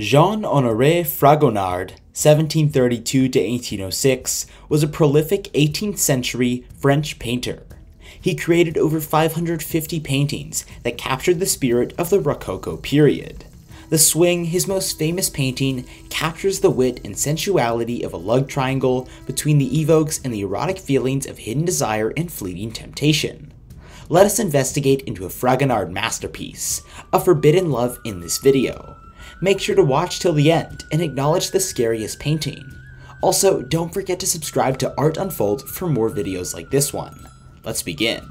Jean Honoré Fragonard, 1732 to 1806, was a prolific 18th century French painter. He created over 550 paintings that captured the spirit of the Rococo period. The Swing, his most famous painting, captures the wit and sensuality of a love triangle between the evokes and the erotic feelings of hidden desire and fleeting temptation. Let us investigate into a Fragonard masterpiece, A Forbidden Love in this video. Make sure to watch till the end and acknowledge the scariest painting. Also, don't forget to subscribe to Art Unfold for more videos like this one. Let's begin.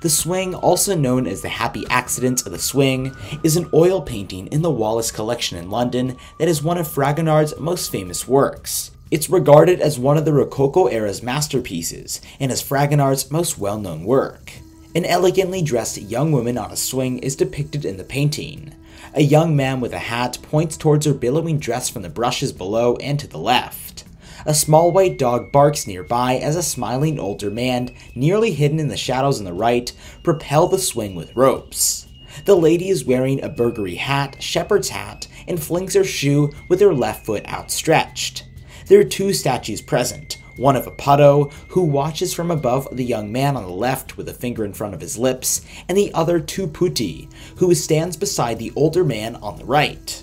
The Swing, also known as the Happy Accidents of the Swing, is an oil painting in the Wallace Collection in London that is one of Fragonard's most famous works. It's regarded as one of the Rococo era's masterpieces and as Fragonard's most well known work. An elegantly dressed young woman on a swing is depicted in the painting. A young man with a hat points towards her billowing dress from the brushes below and to the left. A small white dog barks nearby as a smiling older man, nearly hidden in the shadows on the right, propel the swing with ropes. The lady is wearing a bergère hat, shepherd's hat, and flings her shoe with her left foot outstretched. There are two statues present, one of a Apollo, who watches from above the young man on the left with a finger in front of his lips, and the other two Putti, who stands beside the older man on the right.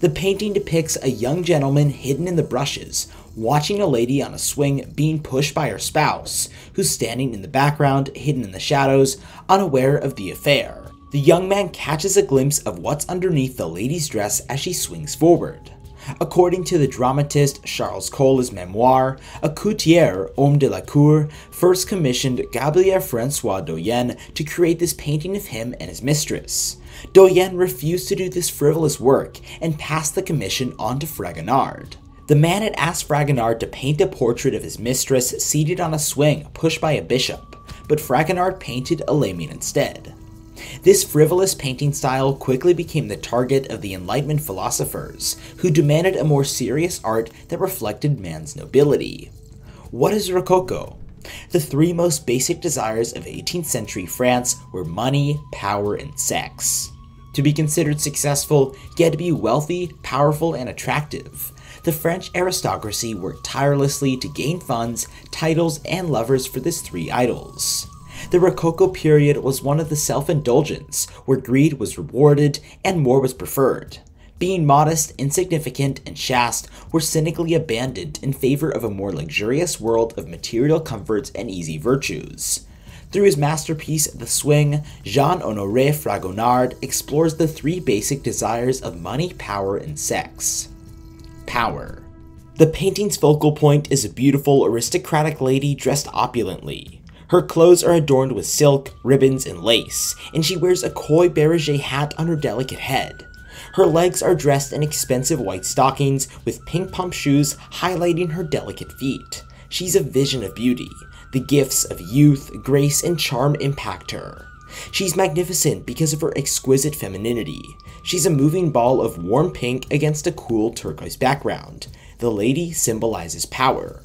The painting depicts a young gentleman hidden in the brushes, watching a lady on a swing being pushed by her spouse, who's standing in the background, hidden in the shadows, unaware of the affair. The young man catches a glimpse of what's underneath the lady's dress as she swings forward. According to the dramatist Charles Collé's memoir, a couturier, homme de la cour, first commissioned Gabriel Francois Doyen to create this painting of him and his mistress. Doyen refused to do this frivolous work and passed the commission on to Fragonard. The man had asked Fragonard to paint a portrait of his mistress seated on a swing pushed by a bishop, but Fragonard painted a layman instead. This frivolous painting style quickly became the target of the Enlightenment philosophers, who demanded a more serious art that reflected man's nobility. What is Rococo? The three most basic desires of 18th century France were money, power, and sex. To be considered successful, you had to be wealthy, powerful, and attractive the French aristocracy worked tirelessly to gain funds, titles, and lovers for these three idols. The Rococo period was one of the self indulgence, where greed was rewarded and more was preferred. Being modest, insignificant, and chaste were cynically abandoned in favor of a more luxurious world of material comforts and easy virtues. Through his masterpiece, The Swing, Jean Honoré Fragonard explores the three basic desires of money, power, and sex power. The painting's focal point is a beautiful aristocratic lady dressed opulently. Her clothes are adorned with silk, ribbons, and lace, and she wears a coy berger hat on her delicate head. Her legs are dressed in expensive white stockings with pink pump shoes highlighting her delicate feet. She's a vision of beauty. The gifts of youth, grace, and charm impact her. She's magnificent because of her exquisite femininity. She's a moving ball of warm pink against a cool turquoise background. The lady symbolizes power.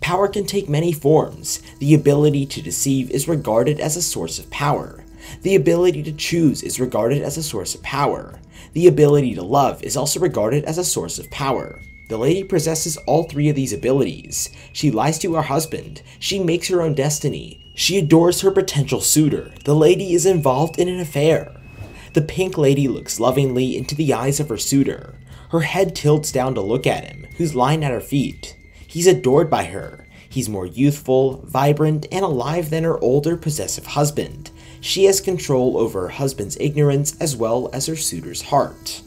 Power can take many forms. The ability to deceive is regarded as a source of power. The ability to choose is regarded as a source of power. The ability to love is also regarded as a source of power. The lady possesses all three of these abilities. She lies to her husband. She makes her own destiny. She adores her potential suitor. The lady is involved in an affair. The pink lady looks lovingly into the eyes of her suitor. Her head tilts down to look at him, who's lying at her feet. He's adored by her. He's more youthful, vibrant, and alive than her older, possessive husband. She has control over her husband's ignorance as well as her suitor's heart.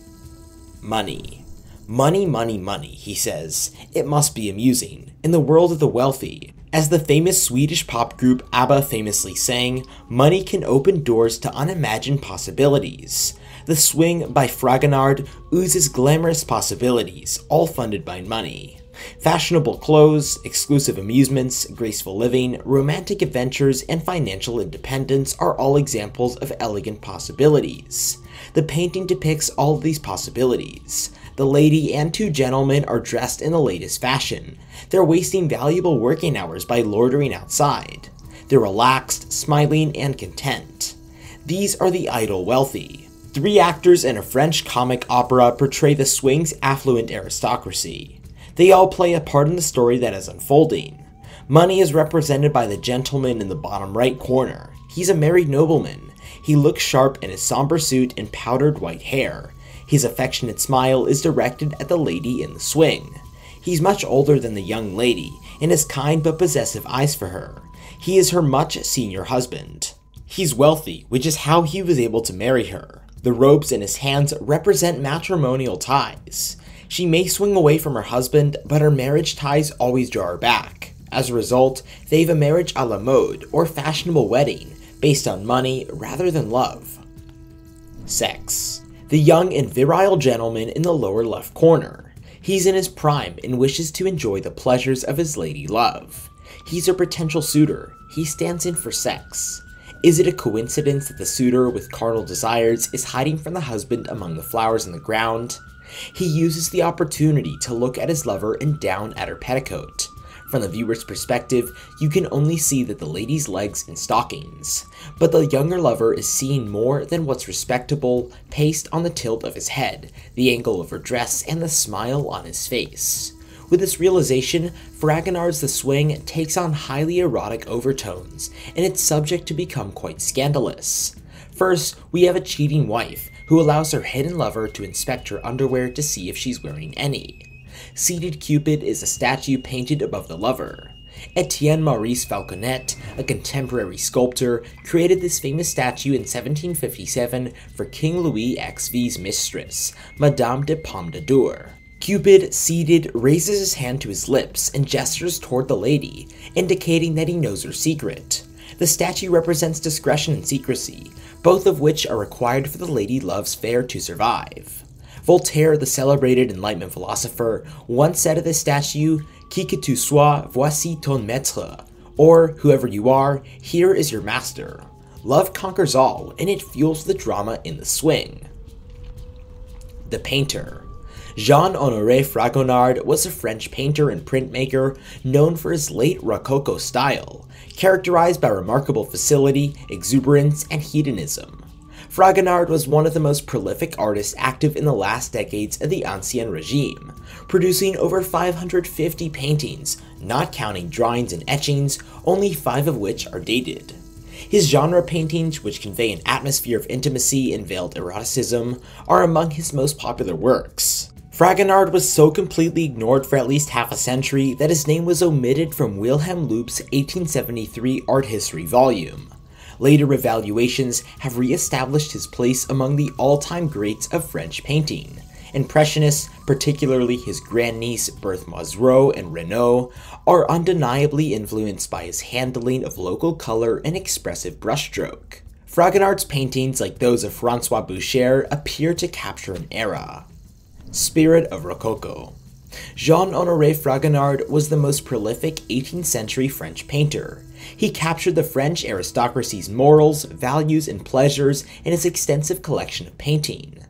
Money. Money, money, money, he says. It must be amusing. In the world of the wealthy, as the famous Swedish pop group ABBA famously sang, money can open doors to unimagined possibilities. The Swing by Fragonard oozes glamorous possibilities, all funded by money. Fashionable clothes, exclusive amusements, graceful living, romantic adventures, and financial independence are all examples of elegant possibilities. The painting depicts all these possibilities. The lady and two gentlemen are dressed in the latest fashion. They're wasting valuable working hours by loitering outside. They're relaxed, smiling, and content. These are the idle wealthy. Three actors in a French comic opera portray the swing's affluent aristocracy. They all play a part in the story that is unfolding. Money is represented by the gentleman in the bottom right corner. He's a married nobleman. He looks sharp in his somber suit and powdered white hair. His affectionate smile is directed at the lady in the swing. He's much older than the young lady and has kind but possessive eyes for her. He is her much senior husband. He's wealthy, which is how he was able to marry her. The robes in his hands represent matrimonial ties. She may swing away from her husband, but her marriage ties always draw her back. As a result, they have a marriage a la mode, or fashionable wedding, based on money rather than love. Sex. The young and virile gentleman in the lower left corner. He's in his prime and wishes to enjoy the pleasures of his lady love. He's a potential suitor. He stands in for sex. Is it a coincidence that the suitor with carnal desires is hiding from the husband among the flowers in the ground? He uses the opportunity to look at his lover and down at her petticoat. From the viewer's perspective, you can only see that the lady's legs and stockings, but the younger lover is seeing more than what's respectable based on the tilt of his head, the angle of her dress, and the smile on his face. With this realization, Fragonard's The Swing takes on highly erotic overtones, and it's subject to become quite scandalous. First, we have a cheating wife, who allows her hidden lover to inspect her underwear to see if she's wearing any. Seated Cupid is a statue painted above the lover. Etienne Maurice Falconet, a contemporary sculptor, created this famous statue in 1757 for King Louis XV's mistress, Madame de Pompadour. Cupid, seated, raises his hand to his lips and gestures toward the lady, indicating that he knows her secret. The statue represents discretion and secrecy, both of which are required for the lady love's fair to survive. Voltaire, the celebrated Enlightenment philosopher, once said of the statue, Qui que tu sois, voici ton maître, or whoever you are, here is your master. Love conquers all, and it fuels the drama in the swing. The Painter Jean Honoré Fragonard was a French painter and printmaker known for his late Rococo style, characterized by remarkable facility, exuberance, and hedonism. Fragonard was one of the most prolific artists active in the last decades of the Ancien Regime, producing over 550 paintings, not counting drawings and etchings, only five of which are dated. His genre paintings, which convey an atmosphere of intimacy and veiled eroticism, are among his most popular works. Fragonard was so completely ignored for at least half a century that his name was omitted from Wilhelm Lübke's 1873 art history volume. Later evaluations have re-established his place among the all-time greats of French painting. Impressionists, particularly his grandniece Berthe Morisot and Renoir, are undeniably influenced by his handling of local color and expressive brushstroke. Fragonard's paintings, like those of Francois Boucher, appear to capture an era. Spirit of Rococo. Jean Honoré Fragonard was the most prolific 18th century French painter. He captured the French aristocracy's morals, values, and pleasures in his extensive collection of painting.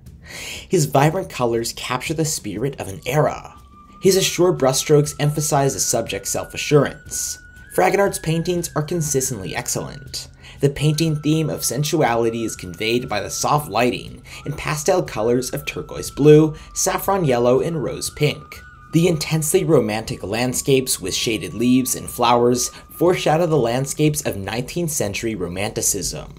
His vibrant colors capture the spirit of an era. His assured brushstrokes emphasize the subject's self-assurance. Fragonard's paintings are consistently excellent. The painting theme of sensuality is conveyed by the soft lighting and pastel colors of turquoise blue, saffron yellow, and rose pink. The intensely romantic landscapes with shaded leaves and flowers foreshadow the landscapes of 19th century Romanticism.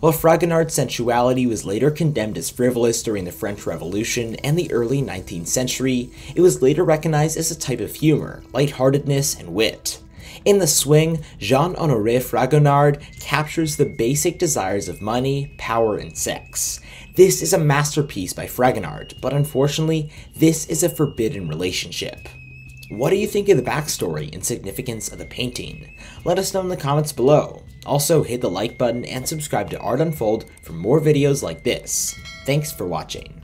While Fragonard's sensuality was later condemned as frivolous during the French Revolution and the early 19th century, it was later recognized as a type of humor, lightheartedness, and wit. In The Swing, Jean Honoré Fragonard captures the basic desires of money, power, and sex. This is a masterpiece by Fragonard, but unfortunately, this is a forbidden relationship. What do you think of the backstory and significance of the painting? Let us know in the comments below. Also, hit the like button and subscribe to Art Unfold for more videos like this. Thanks for watching.